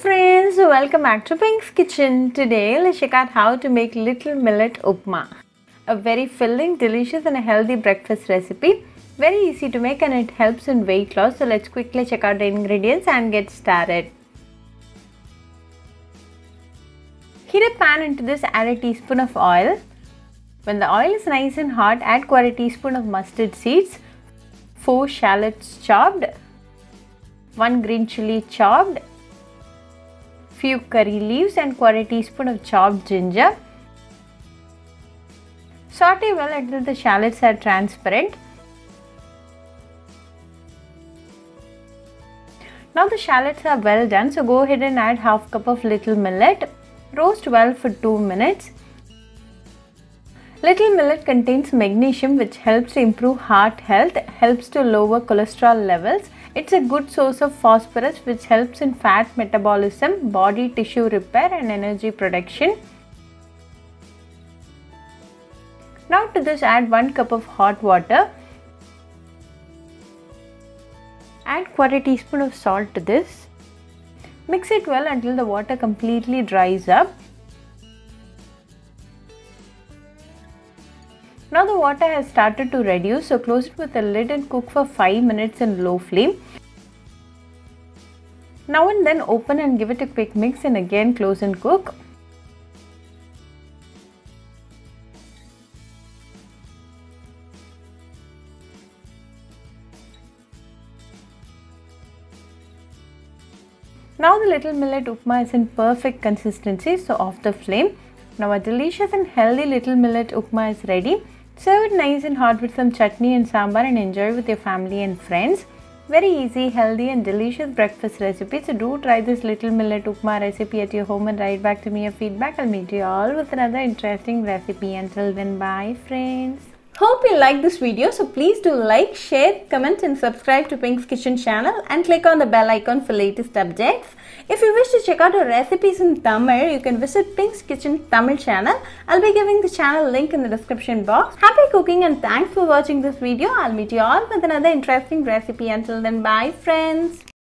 friends, welcome back to Pink's Kitchen. Today, let's check out how to make little millet upma. A very filling, delicious and a healthy breakfast recipe. Very easy to make and it helps in weight loss. So let's quickly check out the ingredients and get started. Heat a pan into this, add a teaspoon of oil. When the oil is nice and hot, add quarter teaspoon of mustard seeds, 4 shallots chopped, 1 green chili chopped, few curry leaves and quarter teaspoon of chopped ginger. Saute well until the shallots are transparent. Now the shallots are well done so go ahead and add half cup of little millet. Roast well for 2 minutes. Little millet contains magnesium which helps to improve heart health, helps to lower cholesterol levels. It's a good source of phosphorus which helps in fat metabolism, body tissue repair and energy production. Now to this add 1 cup of hot water. Add quarter teaspoon of salt to this. Mix it well until the water completely dries up. Now the water has started to reduce so close it with a lid and cook for 5 minutes in low flame. Now and then open and give it a quick mix and again close and cook. Now the little millet upma is in perfect consistency so off the flame. Now a delicious and healthy little millet upma is ready. Serve it nice and hot with some chutney and sambar and enjoy with your family and friends. Very easy, healthy and delicious breakfast recipe. So do try this little millet upma recipe at your home and write back to me your feedback. I'll meet you all with another interesting recipe. Until then, bye friends. Hope you like this video. So please do like, share, comment and subscribe to Pink's Kitchen channel and click on the bell icon for latest updates. If you wish to check out our recipes in Tamil, you can visit Pink's Kitchen Tamil channel. I'll be giving the channel link in the description box. Happy cooking and thanks for watching this video. I'll meet you all with another interesting recipe. Until then, bye friends.